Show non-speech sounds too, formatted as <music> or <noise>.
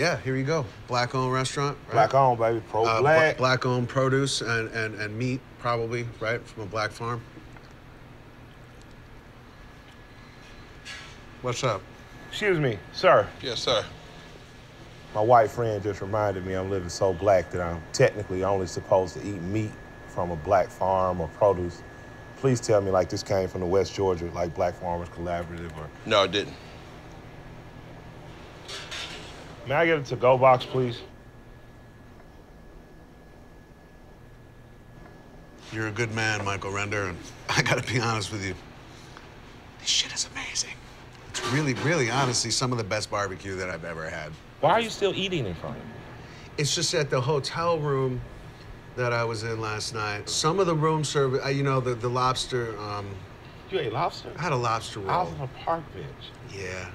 Yeah, here you go. Black owned restaurant. Right? Black on, baby. Pro Uh, black. black owned produce and, and, and meat, probably, right? From a black farm. What's up? Excuse me, sir. Yes, sir. My white friend just reminded me I'm living so black that I'm technically only supposed to eat meat from a black farm or produce. Please tell me like this came from the West Georgia, like Black Farmers Collaborative or No, it didn't. May I get a to-go box, please? You're a good man, Michael Render, and <laughs> I gotta be honest with you. This shit is amazing. It's really, really, honestly, some of the best barbecue that I've ever had. Why are you still eating in front of me? It's just at the hotel room that I was in last night. Some of the room service, you know, the, the lobster, um, You ate lobster? I had a lobster roll. I was on a park bench. Yeah,